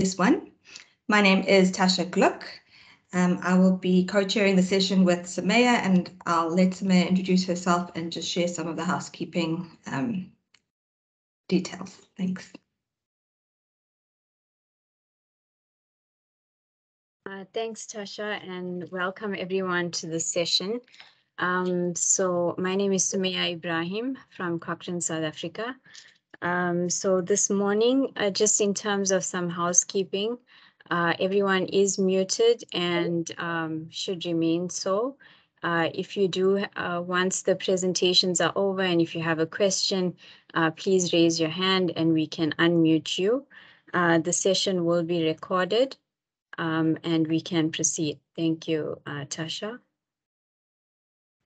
this one. My name is Tasha Gluck. Um, I will be co-chairing the session with Sumaya and I'll let Sumaya introduce herself and just share some of the housekeeping um, details. Thanks. Uh, thanks, Tasha, and welcome everyone to the session. Um, so my name is Sumaya Ibrahim from Cochrane, South Africa. Um, so this morning, uh, just in terms of some housekeeping, uh, everyone is muted and um, should remain so. Uh, if you do, uh, once the presentations are over and if you have a question, uh, please raise your hand and we can unmute you. Uh, the session will be recorded um, and we can proceed. Thank you, Tasha.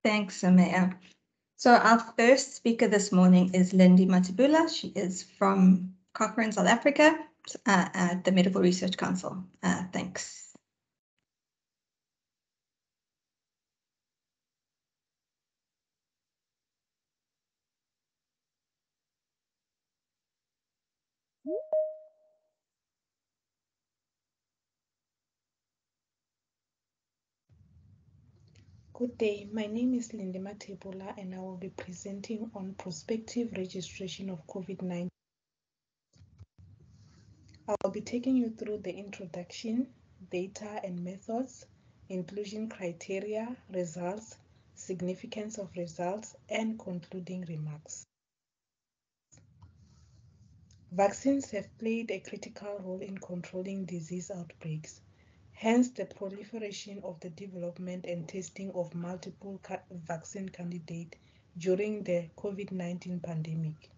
Thanks, Sumaya. So our first speaker this morning is Lindy Mathebula. She is from Cochrane, South Africa, uh, at the Medical Research Council. Uh, thanks. Good day, my name is Lindy Mathebula and I will be presenting on prospective registration of COVID-19. I will be taking you through the introduction, data and methods, inclusion criteria, results, significance of results, and concluding remarks. Vaccines have played a critical role in controlling disease outbreaks hence the proliferation of the development and testing of multiple ca vaccine candidates during the COVID-19 pandemic.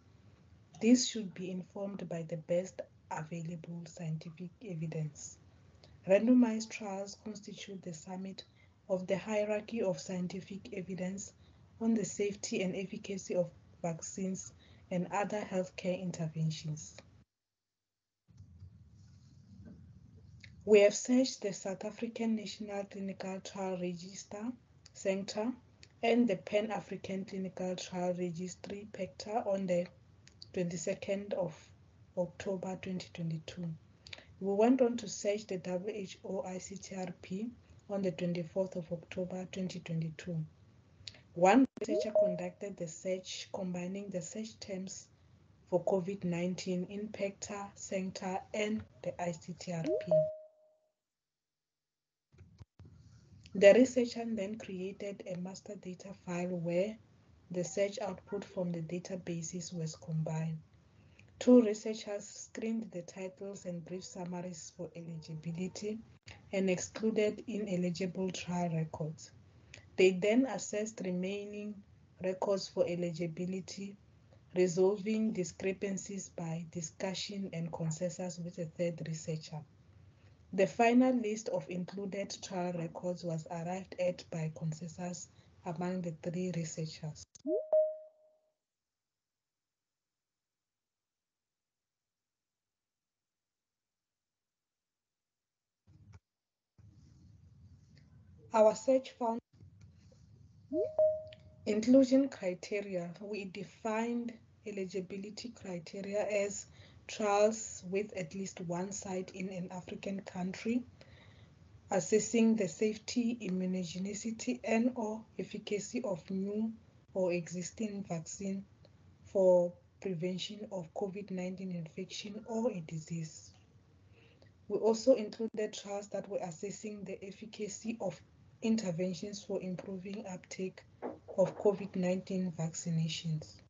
This should be informed by the best available scientific evidence. Randomized trials constitute the summit of the hierarchy of scientific evidence on the safety and efficacy of vaccines and other healthcare interventions. We have searched the South African National Clinical Trial Register, SANCTR, and the Pan-African Clinical Trial Registry, PACTR, on the 22nd of October 2022. We went on to search the WHO ICTRP on the 24th of October 2022. One researcher conducted the search combining the search terms for COVID-19 in PACTR, SANCTR, and the ICTRP. The researcher then created a master data file where the search output from the databases was combined. Two researchers screened the titles and brief summaries for eligibility and excluded ineligible trial records. They then assessed remaining records for eligibility, resolving discrepancies by discussion and consensus with a third researcher. The final list of included trial records was arrived at by consensus among the three researchers. Our search found inclusion criteria. We defined eligibility criteria as trials with at least one site in an African country, assessing the safety, immunogenicity, and or efficacy of new or existing vaccine for prevention of COVID-19 infection or a disease. We also included trials that were assessing the efficacy of interventions for improving uptake of COVID-19 vaccinations.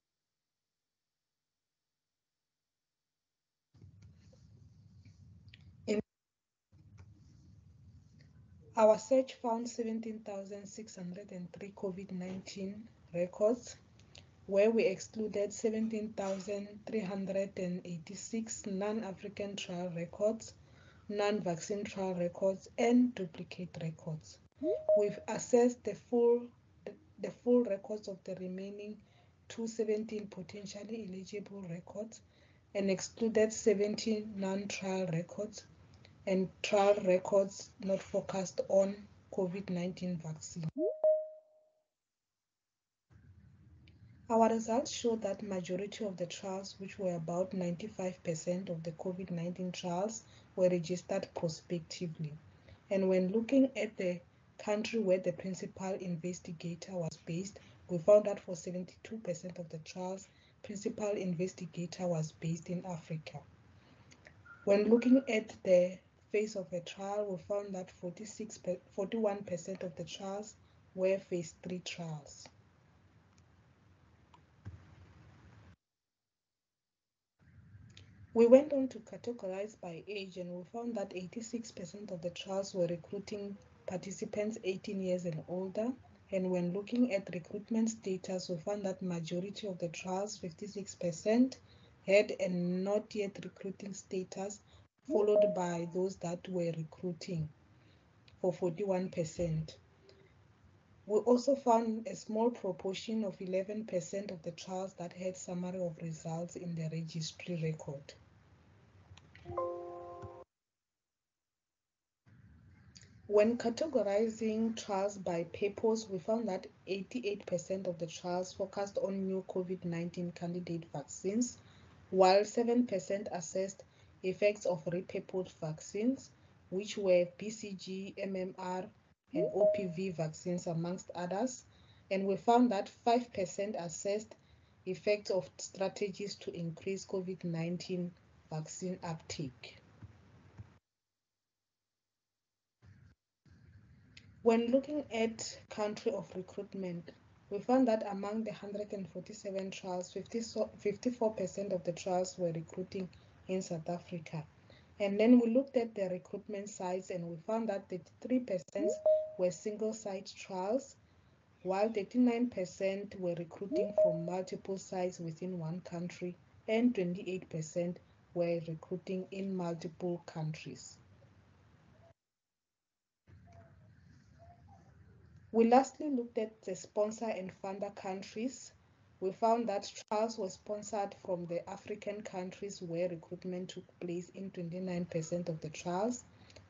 Our search found 17,603 COVID-19 records, where we excluded 17,386 non-African trial records, non-vaccine trial records, and duplicate records. We've assessed the full, the, full records of the remaining 217 potentially eligible records and excluded 17 non-trial records and trial records not focused on COVID-19 vaccine. Our results show that majority of the trials, which were about 95% of the COVID-19 trials, were registered prospectively. And when looking at the country where the principal investigator was based, we found that for 72% of the trials, principal investigator was based in Africa. When looking at the phase of the trial, we found that 46, 41% of the trials were phase three trials. We went on to categorize by age and we found that 86% of the trials were recruiting participants 18 years and older. And when looking at recruitment status, we found that majority of the trials, 56%, had a not yet recruiting status, followed by those that were recruiting for 41%. We also found a small proportion of 11% of the trials that had summary of results in the registry record. When categorizing trials by purpose, we found that 88% of the trials focused on new COVID-19 candidate vaccines, while 7% assessed effects of repurposed vaccines, which were BCG, MMR, and OPV vaccines, amongst others. And we found that 5% assessed effects of strategies to increase COVID-19 vaccine uptake. When looking at country of recruitment, we found that among the 147 trials, 54% of the trials were recruiting in South Africa. And then we looked at the recruitment sites and we found that 33% were single site trials, while 39% were recruiting from multiple sites within one country and 28% were recruiting in multiple countries. We lastly looked at the sponsor and funder countries. We found that trials were sponsored from the African countries where recruitment took place in 29% of the trials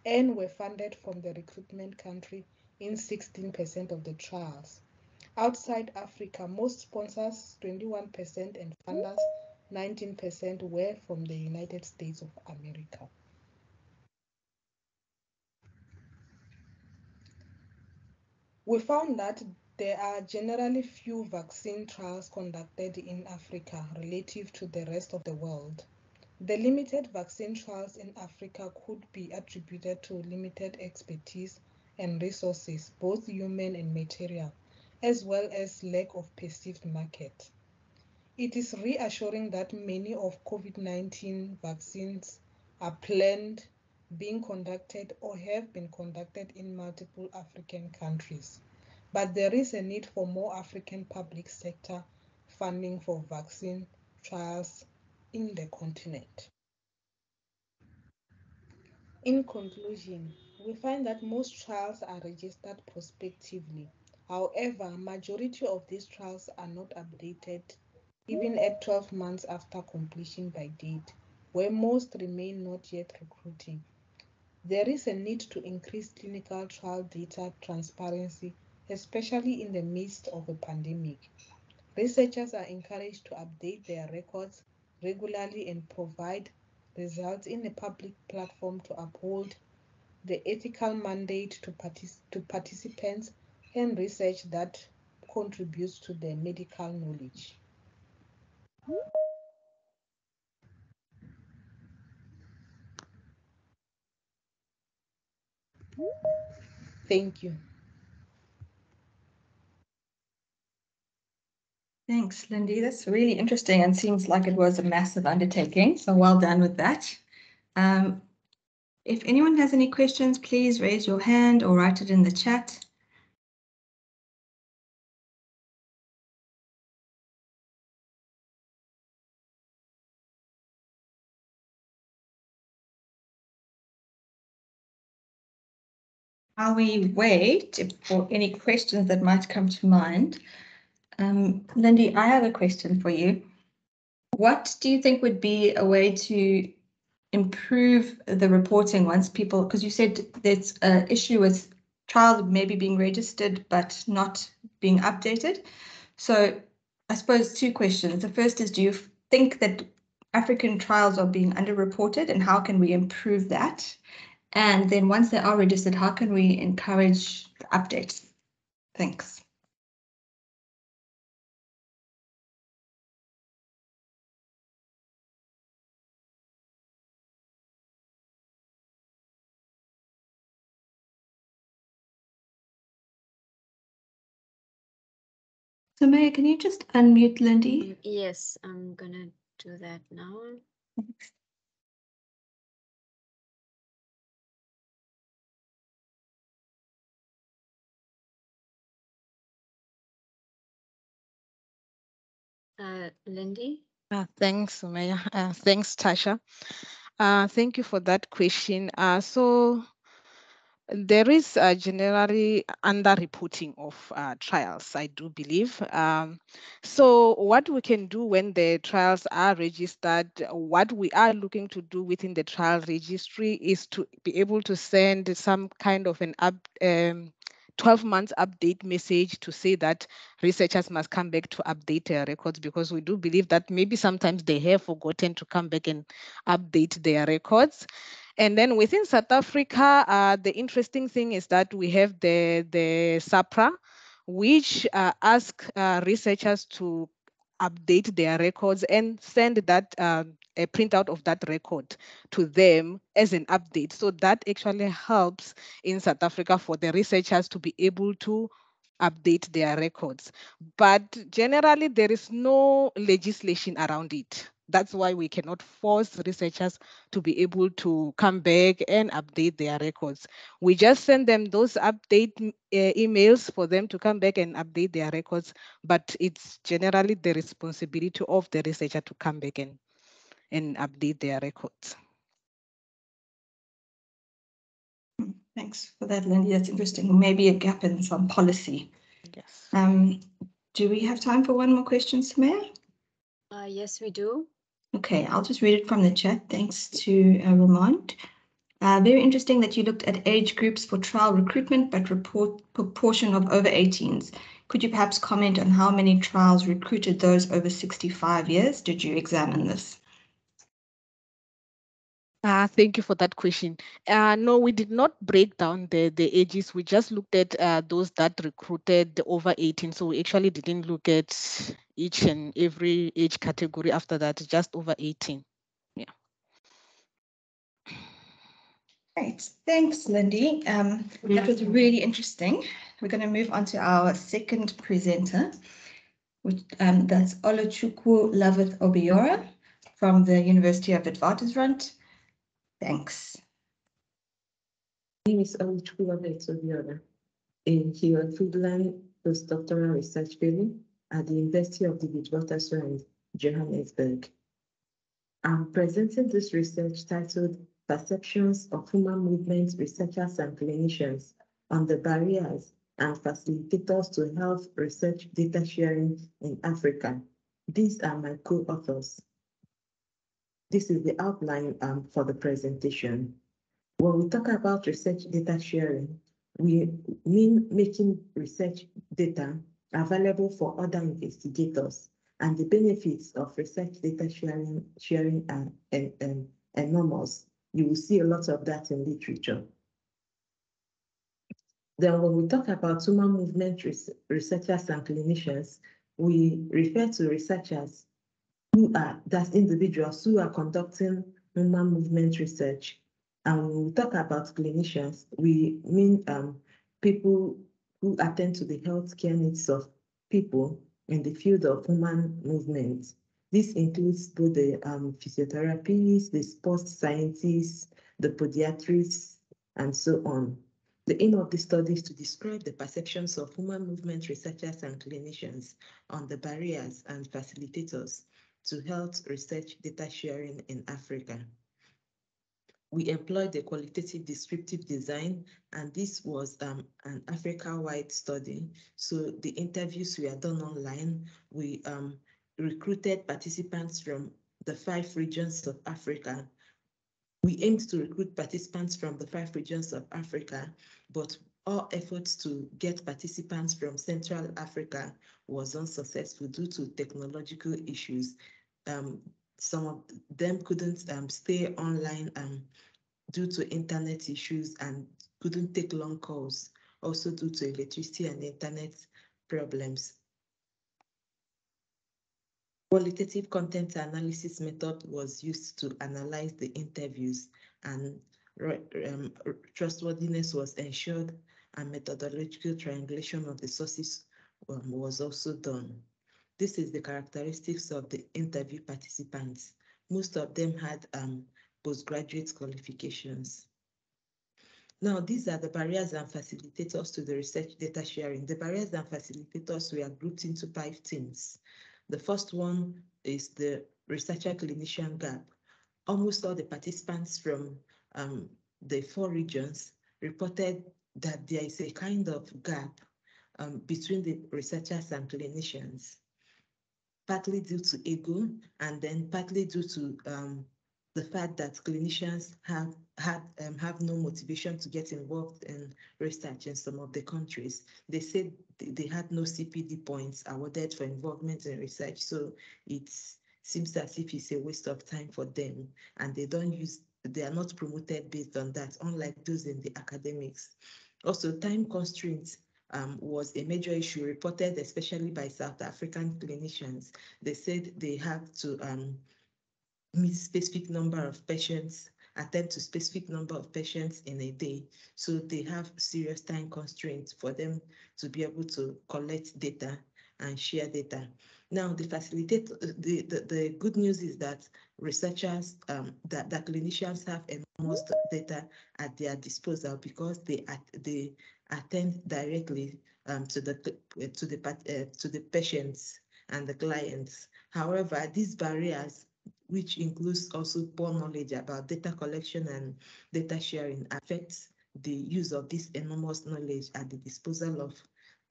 and were funded from the recruitment country in 16% of the trials. Outside Africa, most sponsors, 21%, and funders, 19%, were from the United States of America. We found that there are generally few vaccine trials conducted in Africa relative to the rest of the world. The limited vaccine trials in Africa could be attributed to limited expertise and resources, both human and material, as well as lack of perceived market. It is reassuring that many of COVID-19 vaccines are planned being conducted or have been conducted in multiple African countries. But there is a need for more African public sector funding for vaccine trials in the continent. In conclusion, we find that most trials are registered prospectively. However, majority of these trials are not updated even at 12 months after completion by date, where most remain not yet recruiting. There is a need to increase clinical trial data transparency, especially in the midst of a pandemic. Researchers are encouraged to update their records regularly and provide results in a public platform to uphold the ethical mandate to, partic to participants and research that contributes to their medical knowledge. Thank you. Thanks, Lindy. That's really interesting and seems like it was a massive undertaking. So well done with that. Um, if anyone has any questions, please raise your hand or write it in the chat. While we wait for any questions that might come to mind, um, Lindy, I have a question for you. What do you think would be a way to improve the reporting once people, because you said there's an issue with child maybe being registered but not being updated. So I suppose two questions. The first is, do you think that African trials are being underreported and how can we improve that? And then once they are registered, how can we encourage updates? Thanks. Sumaya, can you just unmute Lindy? Yes, I'm gonna do that now. Uh, Lindy? Uh, thanks, Sumaya. Uh, thanks, Tasha. Uh, thank you for that question. Uh, so there is uh, generally underreporting of uh, trials, I do believe. Um, so what we can do when the trials are registered, what we are looking to do within the trial registry is to be able to send some kind of an up, um, 12 months update message to say that researchers must come back to update their records because we do believe that maybe sometimes they have forgotten to come back and update their records. And then within South Africa, uh, the interesting thing is that we have the, the SAHPRA, which uh, ask uh, researchers to update their records and send that uh, a printout of that record to them as an update. So that actually helps in South Africa for the researchers to be able to update their records. But generally, there is no legislation around it. That's why we cannot force researchers to be able to come back and update their records. We just send them those update uh, emails for them to come back and update their records, but it's generally the responsibility of the researcher to come back and, and update their records. Thanks for that, Lindy. That's interesting. Maybe a gap in some policy. Yes. Um, do we have time for one more question, Samir? Uh, yes, we do. Okay, I'll just read it from the chat. Thanks to uh, Ramond. Uh, very interesting that you looked at age groups for trial recruitment, but report proportion of over 18s. Could you perhaps comment on how many trials recruited those over 65 years? Did you examine this? Uh, thank you for that question. Uh, no, we did not break down the, the ages. We just looked at uh, those that recruited the over 18. So we actually didn't look at each and every age category after that, just over 18. Yeah. Great, thanks, Lindy. Um, that was really interesting. We're going to move on to our second presenter, which um, that's Oluchukwu Loveth Obiora from the University of Witwatersrand. Thanks. My name is Oluchukwu Loveth Obiora, a Hero Friedland postdoctoral research fellow at the University of the Witwatersrand, Johannesburg. I'm presenting this research titled Perceptions of Human Movement Researchers and Clinicians on the Barriers and Facilitators to Health Research Data Sharing in Africa. These are my co-authors. This is the outline um, for the presentation. When we talk about research data sharing, we mean making research data available for other investigators and the benefits of research data sharing, sharing are and, and, enormous. You will see a lot of that in literature. Then when we talk about human movement res researchers and clinicians, we refer to researchers who are, that's individuals who are conducting human movement research. And when we talk about clinicians, we mean um, people who attend to the healthcare needs of people in the field of human movement. This includes both the um, physiotherapists, the sports scientists, the podiatrists, and so on. The aim of the study is to describe the perceptions of human movement researchers and clinicians on the barriers and facilitators to health research data sharing in Africa. We employed a qualitative descriptive design, and this was um, an Africa-wide study. So the interviews were done online. We um, recruited participants from the five regions of Africa. We aimed to recruit participants from the five regions of Africa, but all efforts to get participants from Central Africa was unsuccessful due to technological issues. Um, some of them couldn't um, stay online um, due to internet issues and couldn't take long calls, also due to electricity and internet problems. Qualitative content analysis method was used to analyze the interviews and um, trustworthiness was ensured and methodological triangulation of the sources um, was also done. This is the characteristics of the interview participants. Most of them had um, postgraduate qualifications. Now, these are the barriers and facilitators to the research data sharing. The barriers and facilitators were grouped into five teams. The first one is the researcher clinician gap. Almost all the participants from um, the four regions reported that there is a kind of gap um, between the researchers and clinicians, partly due to ego and then partly due to um, the fact that clinicians have had um, have no motivation to get involved in research in some of the countries. They said they had no CPD points awarded for involvement in research, so it seems as if it's a waste of time for them, and they don't use they are not promoted based on that, unlike those in the academics. Also, time constraints um, was a major issue reported, especially by South African clinicians. They said they have to um, meet specific number of patients, attend to specific number of patients in a day. So they have serious time constraints for them to be able to collect data and share data. Now, the facilitate the, the, the good news is that researchers, um, that, that clinicians have enormous data at their disposal because they at, they attend directly um, to the to the uh, to the patients and the clients. However, these barriers which includes also poor knowledge about data collection and data sharing, affects the use of this enormous knowledge at the disposal of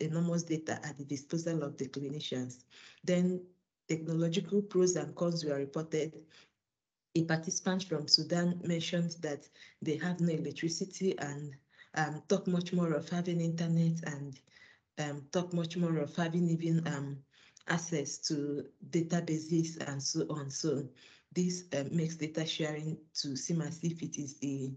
enormous data at the disposal of the clinicians. Then technological pros and cons were reported. A participant from Sudan mentioned that they have no electricity and um, talk much more of having internet and um, talk much more of having even um, access to databases and so on. So this uh, makes data sharing to seem as if it is a,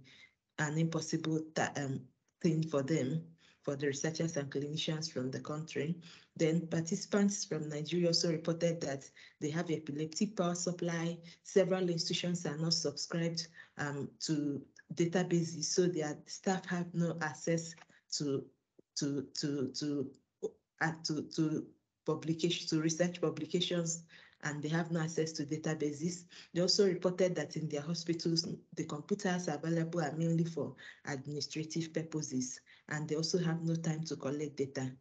an impossible um, thing for them, for the researchers and clinicians from the country. Then participants from Nigeria also reported that they have epileptic power supply. Several institutions are not subscribed um, to databases, so their staff have no access to to to to uh, to, to publication to research publications and they have no access to databases. They also reported that in their hospitals, the computers available are mainly for administrative purposes, and they also have no time to collect data.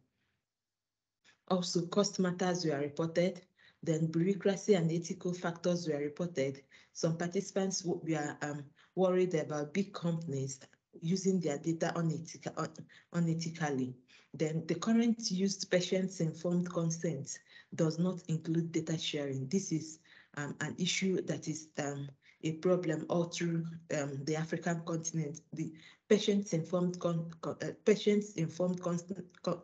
Also, cost matters were reported. Then bureaucracy and ethical factors were reported. Some participants were um, worried about big companies using their data unethically. Then the current used patients informed consent does not include data sharing. This is um, an issue that is um, a problem all through um, the African continent. The patients informed con con uh, patients informed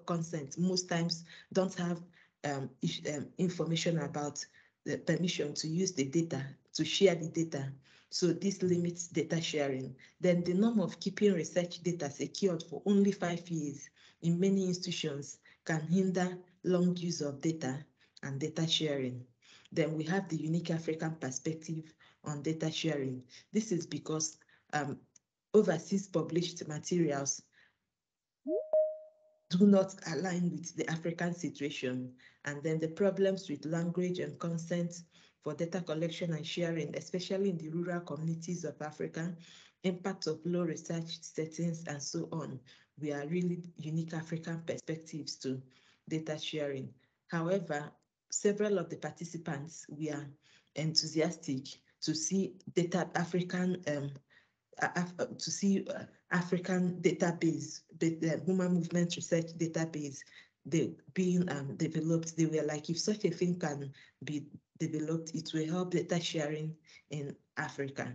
consent most times don't have um, um, information about the permission to use the data to share the data. So this limits data sharing. Then the norm of keeping research data secured for only five years in many institutions can hinder long use of data and data sharing. Then we have the unique African perspective on data sharing. This is because um, overseas published materials do not align with the African situation. And then the problems with language and consent for data collection and sharing, especially in the rural communities of Africa, impact of low research settings and so on. We are really unique African perspectives to data sharing. However, several of the participants were enthusiastic to see data African um, to see uh, African database, the human movement research database, they being um, developed. They were like, if such a thing can be developed, it will help data sharing in Africa.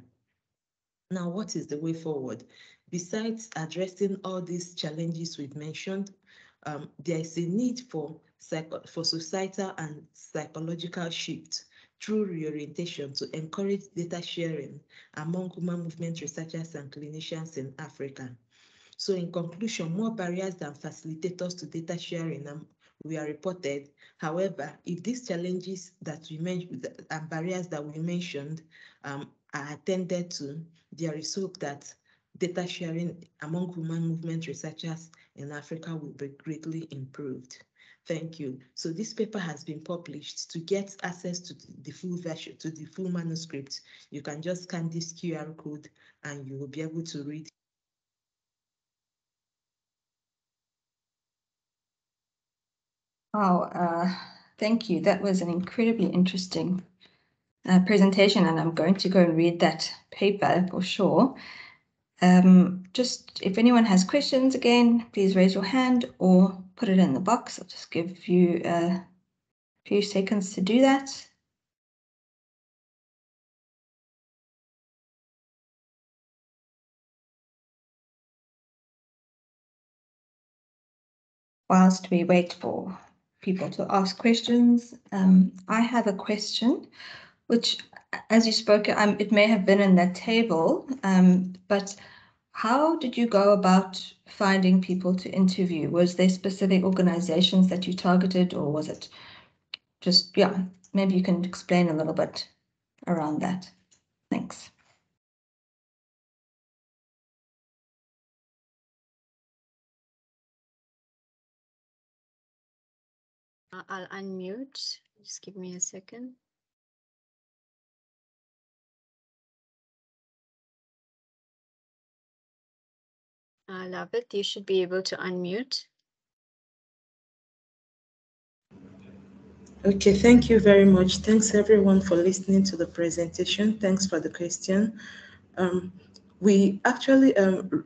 Now, what is the way forward? Besides addressing all these challenges we've mentioned, um, there is a need for, for societal and psychological shift through reorientation to encourage data sharing among human movement researchers and clinicians in Africa. So in conclusion, more barriers than facilitators to data sharing um, we are reported. However, if these challenges that we mentioned and barriers that we mentioned um, are attended to, there is hope that data sharing among human movement researchers in Africa will be greatly improved. Thank you. So this paper has been published. To get access to the full version, to the full manuscript, you can just scan this QR code and you will be able to read. Wow, uh, thank you. That was an incredibly interesting uh, presentation and I'm going to go and read that paper for sure. Um, just if anyone has questions again, please raise your hand or put it in the box. I'll just give you a few seconds to do that. Whilst we wait for people to ask questions, um, I have a question, which as you spoke, um, it may have been in that table, um, but how did you go about finding people to interview? Was there specific organizations that you targeted or was it just, yeah, maybe you can explain a little bit around that. Thanks. I'll unmute. Just give me a second. I love it. You should be able to unmute. Okay, thank you very much. Thanks everyone for listening to the presentation. Thanks for the question. Um, we actually um,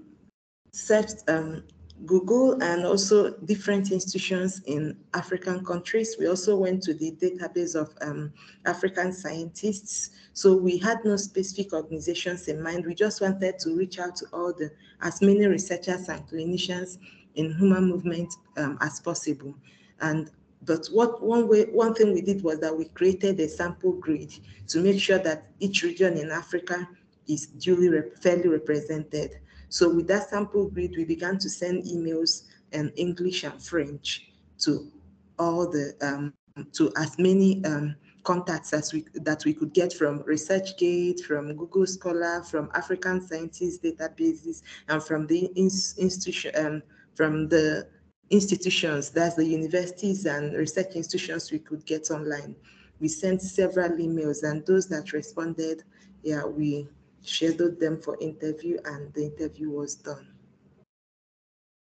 searched um, Google and also different institutions in African countries. We also went to the database of um, African scientists. So we had no specific organizations in mind. We just wanted to reach out to all the, as many researchers and clinicians in human movement um, as possible. And but what one way, one thing we did was that we created a sample grid to make sure that each region in Africa is duly rep fairly represented. So with that sample grid, we began to send emails in English and French to all the um, to as many um, contacts as we that we could get from ResearchGate, from Google Scholar, from African Scientists databases, and from the institution um, from the institutions, that's the universities and research institutions we could get online. We sent several emails, and those that responded, yeah, we scheduled them for interview and the interview was done.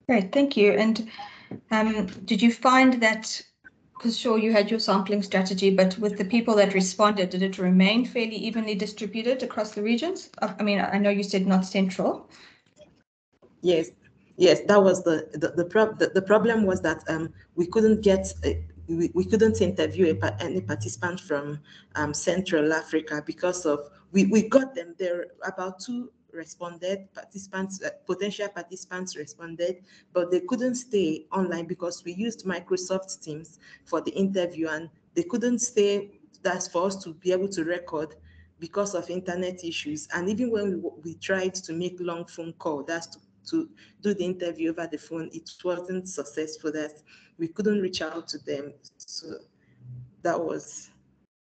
Great, thank you. And um, did you find that, because sure you had your sampling strategy, but with the people that responded, did it remain fairly evenly distributed across the regions? I mean, I know you said not central. Yes, yes, that was the the the, prob the, the problem was that um, we couldn't get uh, we, we couldn't interview a, any participant from um, Central Africa because of we, we got them there. About two responded participants uh, potential participants responded but they couldn't stay online because we used microsoft teams for the interview and they couldn't stay. That's for us to be able to record because of internet issues. And even when we, we tried to make long phone call that's to, to do the interview over the phone it wasn't successful. That we couldn't reach out to them. So that was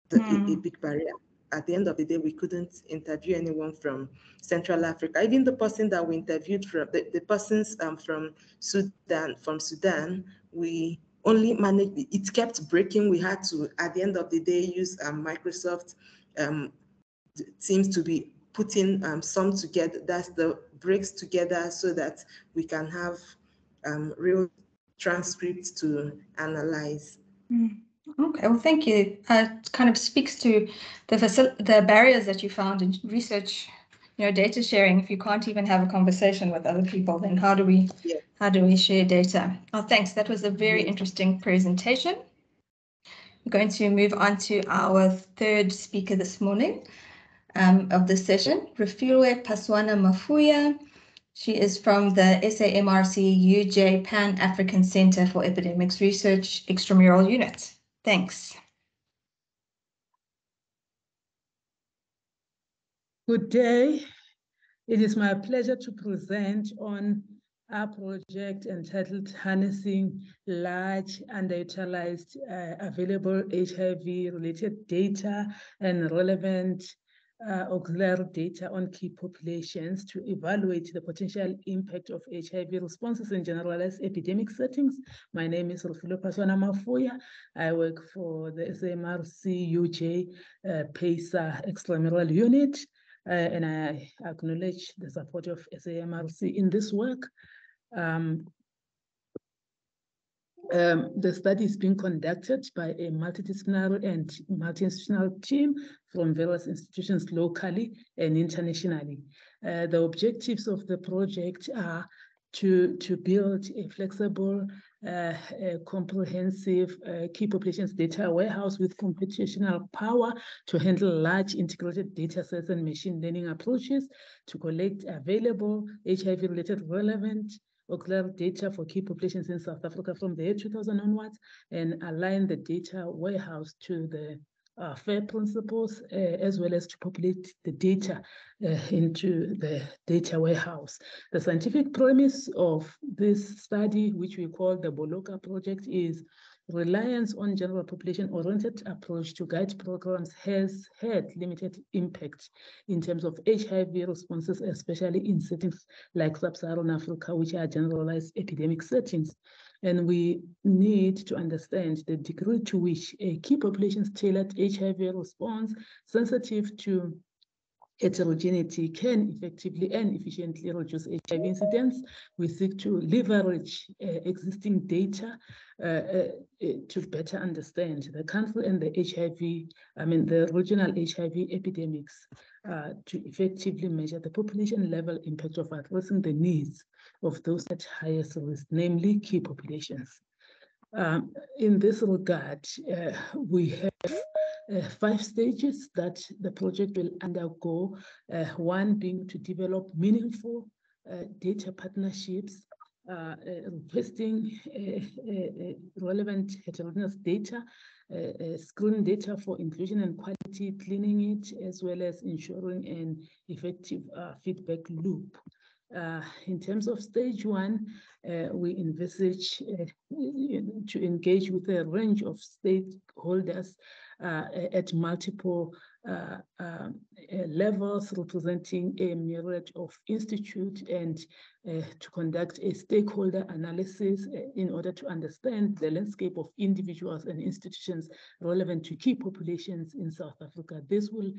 the, mm. a, a big barrier at the end of the day, we couldn't interview anyone from Central Africa. Even the person that we interviewed from the, the persons um, from Sudan, from Sudan, we only managed, it kept breaking. We had to, at the end of the day, use um, Microsoft um, Teams to be putting um, some together, that's the breaks together so that we can have um, real transcripts to analyze. Mm. Okay, well, thank you. Uh, it kind of speaks to the the barriers that you found in research, you know, data sharing. If you can't even have a conversation with other people, then how do we yeah. how do we share data? Oh, thanks. That was a very interesting presentation. We're going to move on to our third speaker this morning. um, of the session, Refilwe Phaswana Mafuya. She is from the SAMRC UJ Pan-African Center for Epidemics Research Extramural Unit. Thanks. Good day. It is my pleasure to present on our project entitled Harnessing Large Underutilized uh, Available HIV-Related Data and Relevant uh, auxiliary data on key populations to evaluate the potential impact of HIV responses in generalized epidemic settings. My name is Refilwe Phaswana Mafuya. I work for the SAMRC UJ uh, PACER Extramural Unit. Uh, and I acknowledge the support of SAMRC in this work. Um, um, the study is being conducted by a multidisciplinary and multi-institutional team from various institutions locally and internationally. Uh, the objectives of the project are to, to build a flexible, uh, a comprehensive uh, key populations data warehouse with computational power to handle large integrated data sets and machine learning approaches to collect available HIV-related relevant auxiliary data for key populations in South Africa from the year 2000 onwards and align the data warehouse to the uh, FAIR principles, uh, as well as to populate the data uh, into the data warehouse. The scientific premise of this study, which we call the Boloka project, is reliance on general population-oriented approach to guide programs has had limited impact in terms of HIV responses, especially in settings like sub-Saharan Africa, which are generalized epidemic settings. And we need to understand the degree to which a key population's tailored HIV response sensitive to heterogeneity can effectively and efficiently reduce HIV incidence. We seek to leverage uh, existing data uh, uh, to better understand the country and the HIV, I mean, the regional HIV epidemics uh, to effectively measure the population level impact of addressing the needs of those at highest risk, namely key populations. Um, in this regard, uh, we have uh, five stages that the project will undergo. Uh, one being to develop meaningful uh, data partnerships, uh, uh, requesting relevant heterogeneous data, screening data for inclusion and quality, cleaning it, as well as ensuring an effective feedback loop. Uh, in terms of stage one, uh, we envisage uh, to engage with a range of stakeholders at multiple uh, um, levels representing a myriad of institutes and to conduct a stakeholder analysis in order to understand the landscape of individuals and institutions relevant to key populations in South Africa. This will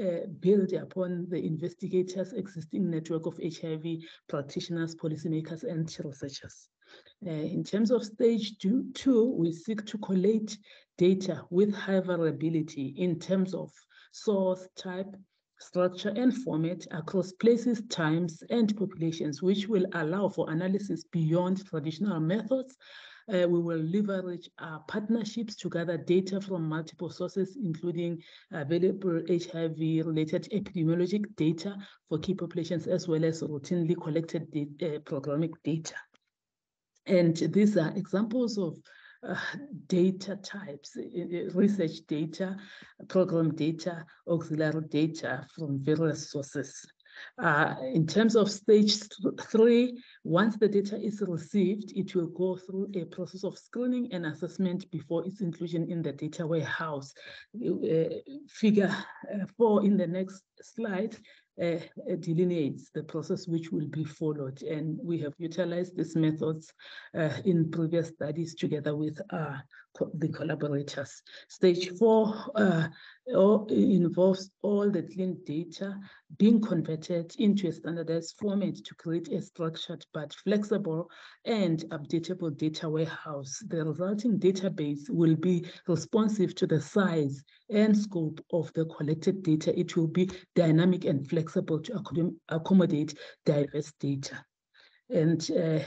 uh, build upon the investigators' existing network of HIV practitioners, policymakers, and researchers. Uh, in terms of stage two, two, we seek to collate data with high variability in terms of source, type, structure, and format across places, times, and populations, which will allow for analysis beyond traditional methods uh, we will leverage our partnerships to gather data from multiple sources, including available HIV-related epidemiologic data for key populations, as well as routinely collected uh, programmatic data. And these are examples of data types, research data, program data, auxiliary data from various sources. Uh, in terms of stage three, once the data is received, it will go through a process of screening and assessment before its inclusion in the data warehouse. Uh, figure uh, four in the next slide uh, delineates the process which will be followed. And we have utilized these methods uh, in previous studies together with uh, co the collaborators. Stage four uh, involves all the clean data being converted into a standardized format to create a structured but flexible and updatable data warehouse. The resulting database will be responsive to the size and scope of the collected data. It will be dynamic and flexible to accommodate diverse data. And uh,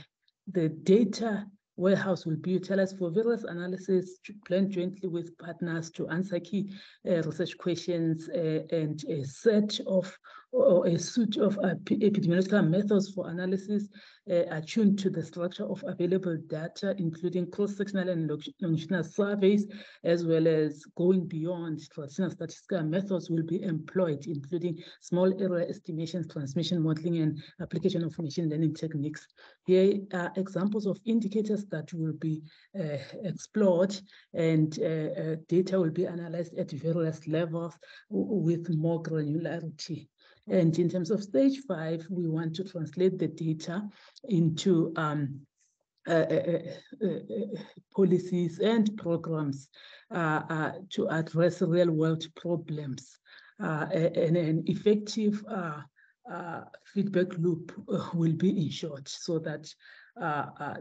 the data warehouse will be utilized for various analysis planned jointly with partners to answer key uh, research questions uh, and a set of or a suite of epidemiological methods for analysis uh, attuned to the structure of available data, including cross-sectional and longitudinal surveys, as well as going beyond traditional statistical methods will be employed, including small area estimations, transmission modeling, and application of machine learning techniques. Here are examples of indicators that will be uh, explored and uh, data will be analyzed at various levels with more granularity. And in terms of stage five, we want to translate the data into um, uh, uh, uh, uh policies and programs uh, uh, to address real world problems. and an effective feedback loop will be ensured so that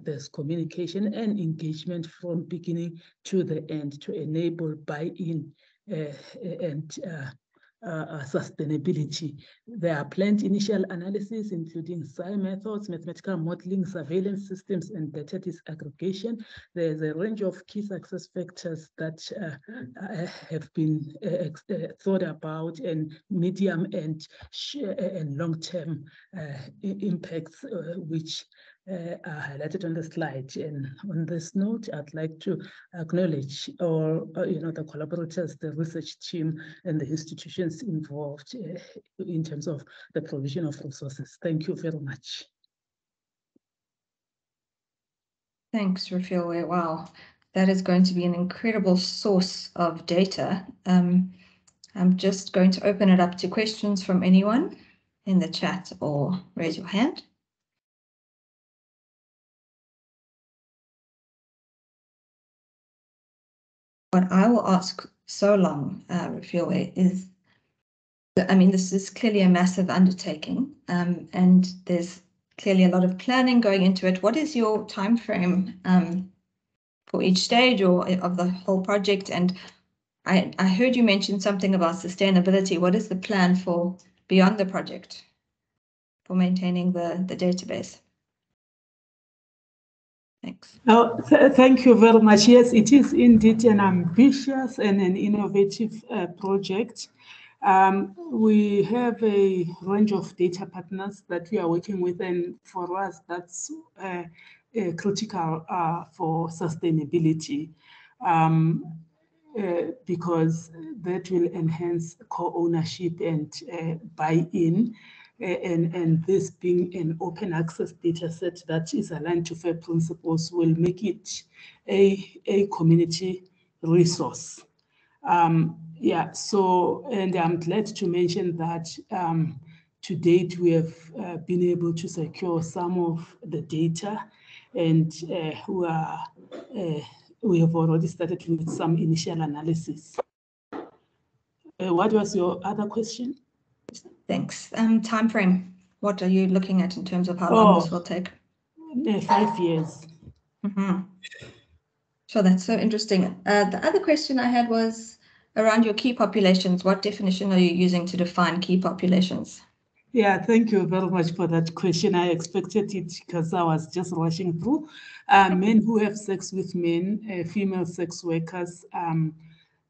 there's communication and engagement from beginning to the end to enable buy-in and uh, uh, sustainability. There are planned initial analysis, including SCI methods, mathematical modeling, surveillance systems, and data disaggregation. There's a range of key success factors that uh, uh have been uh, uh, thought about and medium and, and long-term impacts, which uh, are highlighted on the slide. And on this note, I'd like to acknowledge all, uh, you know, the collaborators, the research team, and the institutions involved uh, in terms of the provision of resources. Thank you very much. Thanks, Refilwe. Wow, that is going to be an incredible source of data. Um, I'm just going to open it up to questions from anyone in the chat or raise your hand. What I will ask so long, uh, Refilwe, is, I mean, this is clearly a massive undertaking, um, and there's clearly a lot of planning going into it. What is your time frame um, for each stage or of the whole project? And I, I heard you mention something about sustainability. What is the plan for beyond the project for maintaining the, the database? Thanks. Oh, th thank you very much. Yes, it is indeed an ambitious and an innovative uh, project. Um, we have a range of data partners that we are working with, and for us, that's uh, uh, critical uh, for sustainability um, uh, because that will enhance co-ownership and uh, buy-in and, and this being an open access data set that is aligned to FAIR principles will make it a, a community resource. Um, yeah, so, and I'm glad to mention that um, to date we have uh, been able to secure some of the data and uh, we, are, uh, we have already started with some initial analysis. Uh, what was your other question? Thanks. Um, time frame. What are you looking at in terms of how long this oh. will take? Five years. Mm-hmm. So that's so interesting. Uh, the other question I had was around your key populations. What definition are you using to define key populations? Yeah, thank you very much for that question. I expected it because I was just rushing through. Uh, men who have sex with men, uh, female sex workers, um,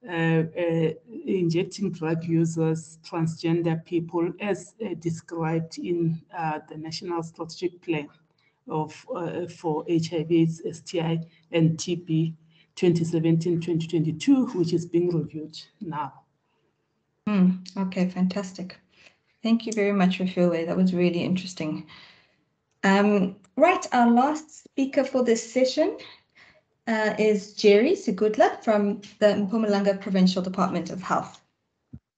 injecting drug users, transgender people, as uh, described in the National Strategic Plan of for HIV, STI, and TB 2017-2022, which is being reviewed now. Mm, okay, fantastic. Thank you very much, Refilwe. That was really interesting. Um, right, our last speaker for this session uh, is Jerry Sigudla from the Mpumalanga Provincial Department of Health.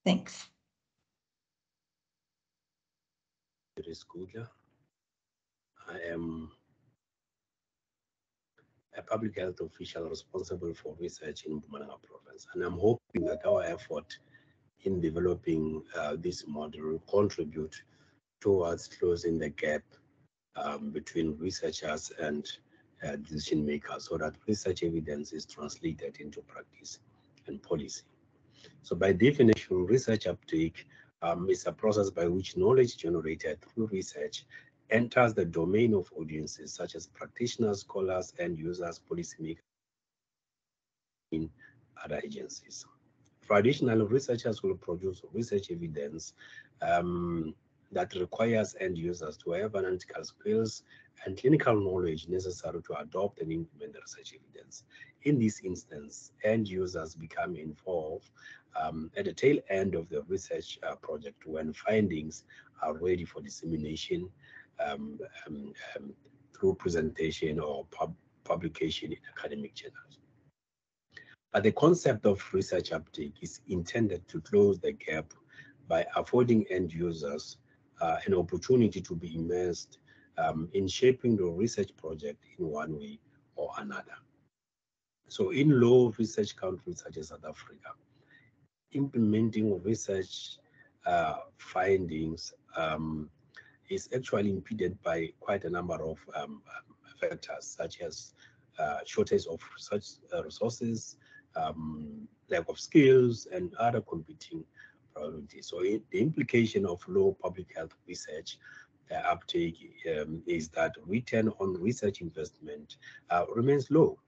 Thanks. Jerry Sigudla. I am a public health official responsible for research in Mpumalanga province, and I'm hoping that our effort in developing uh, this model will contribute towards closing the gap um, between researchers and uh, decision makers so that research evidence is translated into practice and policy. So by definition, research uptake um, is a process by which knowledge generated through research enters the domain of audiences such as practitioners, scholars, and users, policymakers, in other agencies. Traditional researchers will produce research evidence um, that requires end users to have analytical skills and clinical knowledge necessary to adopt and implement the research evidence. In this instance, end users become involved um, at the tail end of the research uh, project when findings are ready for dissemination um, um, um through presentation or pub publication in academic journals. But the concept of research uptake is intended to close the gap by affording end users uh, an opportunity to be immersed um, in shaping the research project in one way or another. So in low research countries such as South Africa, implementing research uh, findings um, is actually impeded by quite a number of um, factors, such as uh, shortage of research uh, resources, um, lack of skills, and other competing So it, the implication of low public health research uh, uptake um, is that return on research investment uh, remains low.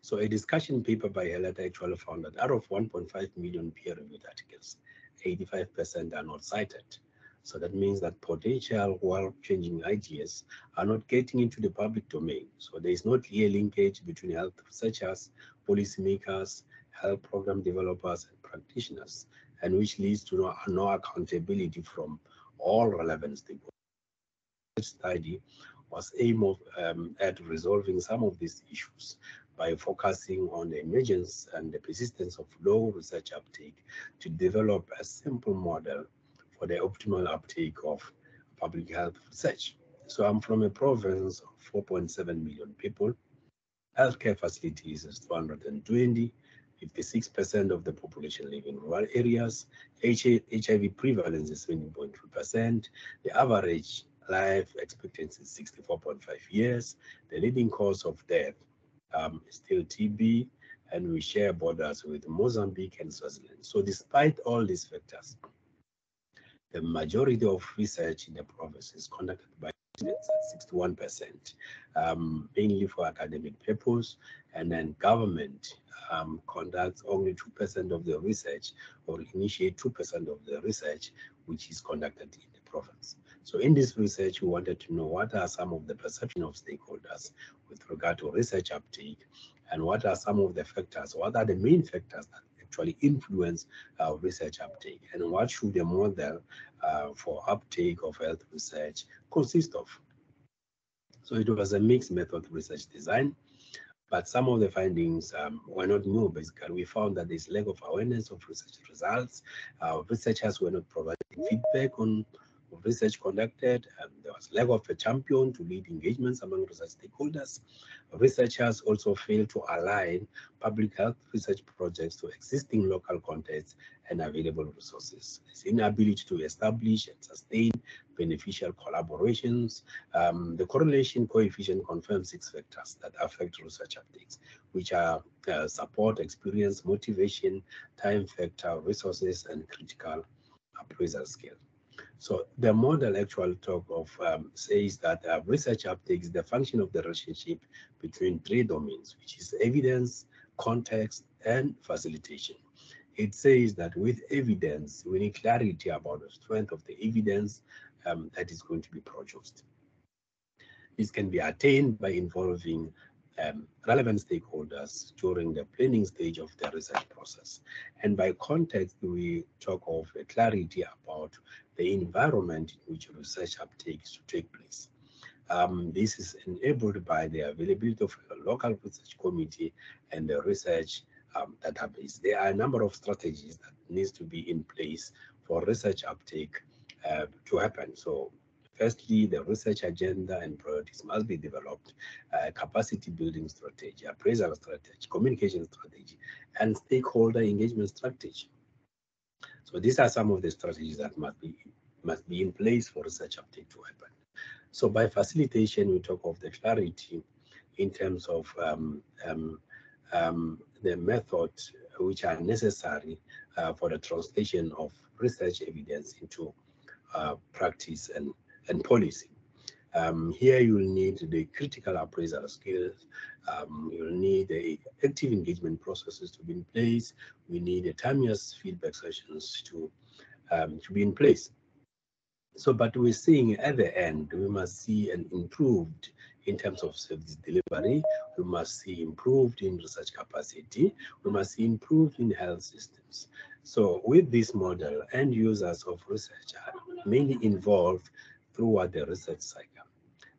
So a discussion paper by Heleta actually found that out of 1.5 million peer-reviewed articles, 85% are not cited. So that means that potential world-changing ideas are not getting into the public domain. So there is no clear linkage between health researchers, policymakers, health program developers, and practitioners, and which leads to no, no accountability from all relevant stakeholders. This study was aimed um, at resolving some of these issues by focusing on the emergence and the persistence of low research uptake to develop a simple model for the optimal uptake of public health research. So I'm from a province of 4.7 million people. Healthcare facilities is 220. 56% of the population live in rural areas. HIV prevalence is 20.3%. The average life expectancy is 64.5 years. The leading cause of death um, is still TB, and we share borders with Mozambique and Swaziland. So despite all these factors, the majority of research in the province is conducted by students at 61%, um, mainly for academic purpose, and then government um, conducts only 2% of the research or initiate 2% of the research which is conducted in the province. So in this research, we wanted to know what are some of the perception of stakeholders with regard to research uptake and what are some of the factors, what are the main factors that actually influence uh, research uptake and what should the model uh, for uptake of health research consist of. So it was a mixed method research design but some of the findings um, were not new. Basically, we found that there's lack of awareness of research results. Uh, researchers were not providing feedback on research conducted. Um, there was lack of a champion to lead engagements among research stakeholders. Researchers also failed to align public health research projects to existing local contexts and available resources. This inability to establish and sustain beneficial collaborations. Um, the correlation coefficient confirms six factors that affect research updates, which are uh, support, experience, motivation, time factor, resources, and critical appraisal skill. So the model actually talk of um, says that uh, research uptake is the function of the relationship between three domains, which is evidence, context, and facilitation. It says that with evidence, we need clarity about the strength of the evidence um, that is going to be produced. This can be attained by involving um, relevant stakeholders during the planning stage of the research process. And by context, we talk of clarity about the environment in which research uptake is to take place. Um, this is enabled by the availability of a local research committee and the research um, database. There are a number of strategies that needs to be in place for research uptake uh, to happen. So Firstly, the research agenda and priorities must be developed, uh, capacity building strategy, appraisal strategy, communication strategy, and stakeholder engagement strategy. So these are some of the strategies that must be must be in place for research uptake to happen. So by facilitation, we talk of the clarity in terms of um, um, um, the methods which are necessary uh, for the translation of research evidence into uh, practice and and policy. Um, here you will need the critical appraisal skills. Um, you'll need the active engagement processes to be in place. We need the timeous feedback sessions to, um, to be in place. So, but we're seeing at the end, we must see an improved in terms of service delivery. We must see improved in research capacity. We must see improved in health systems. So with this model, end users of research are mainly involved throughout the research cycle.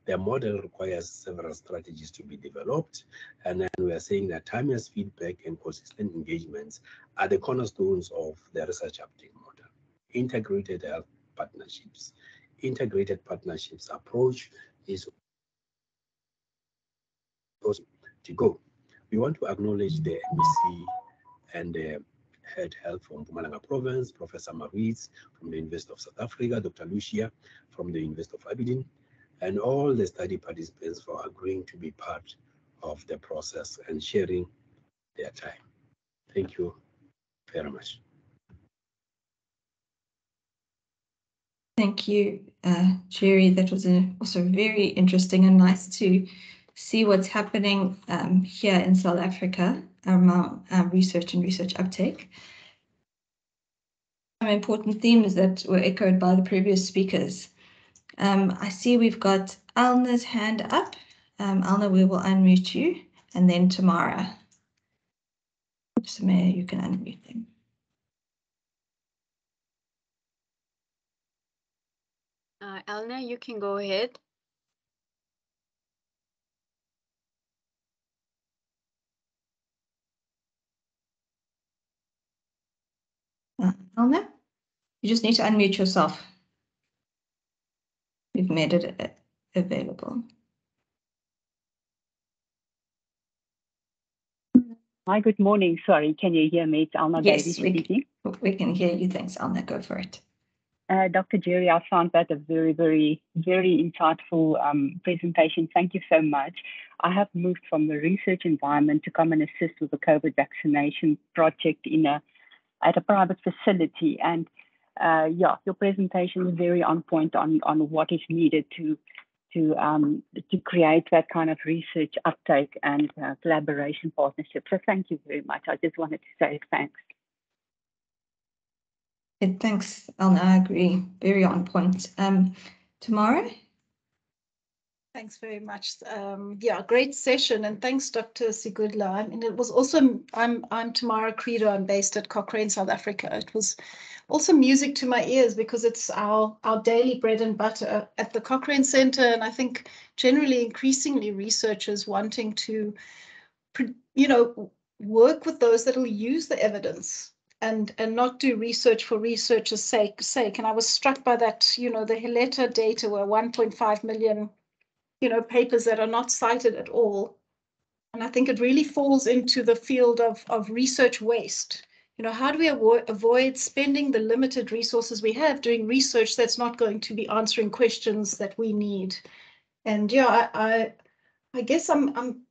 The model requires several strategies to be developed, and then we are saying that timeless feedback and consistent engagements are the cornerstones of the research uptake model. Integrated health partnerships. Integrated partnerships approach is to go. We want to acknowledge the MEC and the head health from Mpumalanga province, Professor Maruiz from the University of South Africa, Dr. Lucia from the University of Aberdeen, and all the study participants for agreeing to be part of the process and sharing their time. Thank you very much. Thank you, uh, Jerry. That was a, also very interesting and nice to see what's happening um, here in South Africa around um, research and research uptake. Some important themes that were echoed by the previous speakers. Um, I see we've got Alna's hand up. Um, Alna, we will unmute you, and then Tamara. Samir, you can unmute them. Uh, Elna, you can go ahead. Uh, Alna, you just need to unmute yourself. We've made it uh, available. Hi, good morning. Sorry, can you hear me? It's Alma yes, Davies we, speaking. We can hear you. Thanks, Alna. Go for it. Uh, Dr. Jerry, I found that a very, very, very insightful um, presentation. Thank you so much. I have moved from the research environment to come and assist with the COVID vaccination project in a at a private facility. And uh, yeah, your presentation is very on point on, on what is needed to to um, to create that kind of research uptake and uh, collaboration partnership. So thank you very much. I just wanted to say thanks. Thanks, Alna. I agree. Very on point. Um, Tamara? Thanks very much. Um, yeah, great session, and thanks, Dr. Sigudla. I mean, it was also. I'm I'm Tamara Credo. I'm based at Cochrane, South Africa. It was also music to my ears because it's our our daily bread and butter at the Cochrane Center, and I think generally increasingly researchers wanting to, you know, work with those that will use the evidence and and not do research for research's sake sake. And I was struck by that. You know, the Heleta data were 1.5 million you know, papers that are not cited at all. And I think it really falls into the field of, of research waste. You know, how do we avoid, avoid spending the limited resources we have doing research that's not going to be answering questions that we need? And yeah, I, I, I guess I'm, I'm,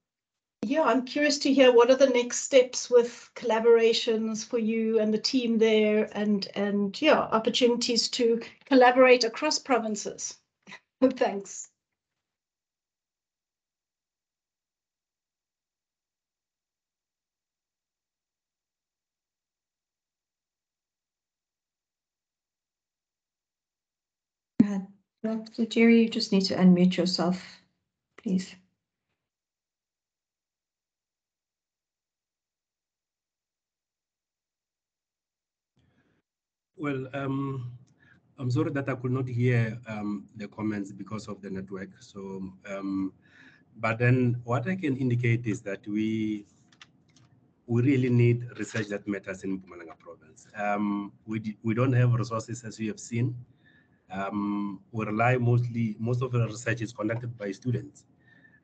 yeah, I'm curious to hear what are the next steps with collaborations for you and the team there, and and yeah, opportunities to collaborate across provinces. Thanks. Dr. Jerry, you just need to unmute yourself, please. Well, um, I'm sorry that I could not hear um, the comments because of the network. So, um, but then what I can indicate is that we we really need research that matters in Mpumalanga province. Um, we we don't have resources as you have seen um, we rely mostly, most of the research is conducted by students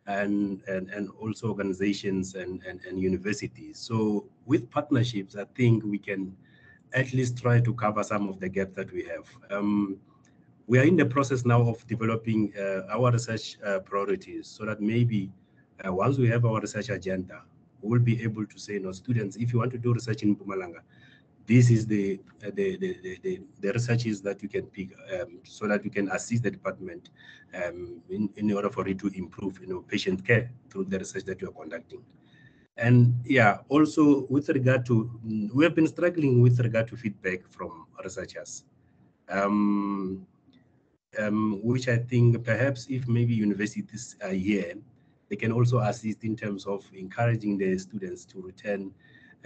and, and, and also organizations and, and, and universities. So with partnerships, I think we can at least try to cover some of the gaps that we have. Um, we are in the process now of developing uh, our research uh, priorities so that maybe uh, once we have our research agenda, we'll be able to say, no, students, if you want to do research in Mpumalanga, this is the, uh, the, the, the, the, researches that you can pick um, so that you can assist the department um, in, in order for it to improve you know, patient care through the research that you are conducting. And yeah, also with regard to, we have been struggling with regard to feedback from researchers, um, um, which I think perhaps if maybe universities are here, they can also assist in terms of encouraging the students to return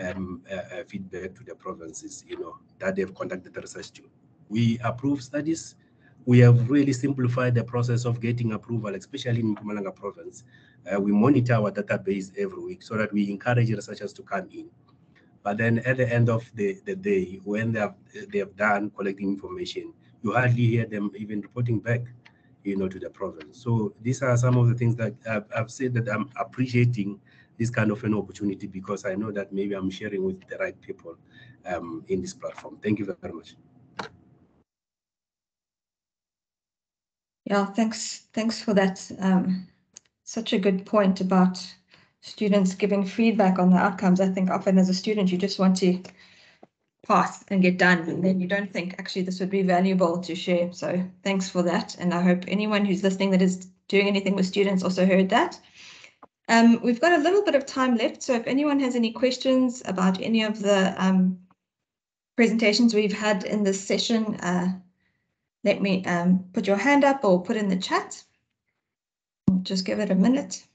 um, uh, uh, feedback to the provinces, you know, that they've conducted the research to. We approve studies. We have really simplified the process of getting approval, especially in Mpumalanga province. Uh, we monitor our database every week so that we encourage researchers to come in. But then at the end of the, the day, when they have, they have done collecting information, you hardly hear them even reporting back you know, to the province. So these are some of the things that I've, I've said that I'm appreciating this kind of an opportunity because I know that maybe I'm sharing with the right people um, in this platform. Thank you very much. Yeah, thanks. Thanks for that. Um, such a good point about students giving feedback on the outcomes. I think often as a student, you just want to pass and get done, and then you don't think actually this would be valuable to share. So thanks for that. And I hope anyone who's listening that is doing anything with students also heard that. Um, we've got a little bit of time left, so if anyone has any questions about any of the um, presentations we've had in this session, uh, let me um, put your hand up or put in the chat. Just give it a minute.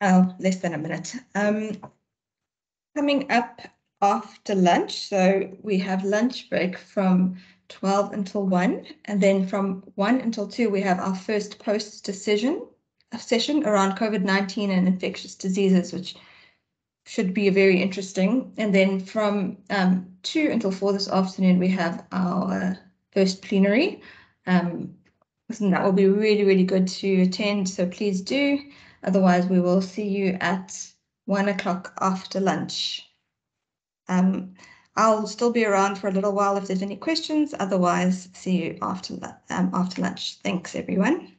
Oh, less than a minute. Um, coming up after lunch, so we have lunch break from 12 until 1, and then from 1 until 2, we have our first post-decision session around COVID-19 and infectious diseases, which should be a very interesting. And then from um, 2 until 4 this afternoon, we have our first plenary. Um, and that will be really, really good to attend, so please do. Otherwise, we will see you at one o'clock after lunch. Um, I'll still be around for a little while if there's any questions. Otherwise, see you after, um, after lunch. Thanks, everyone.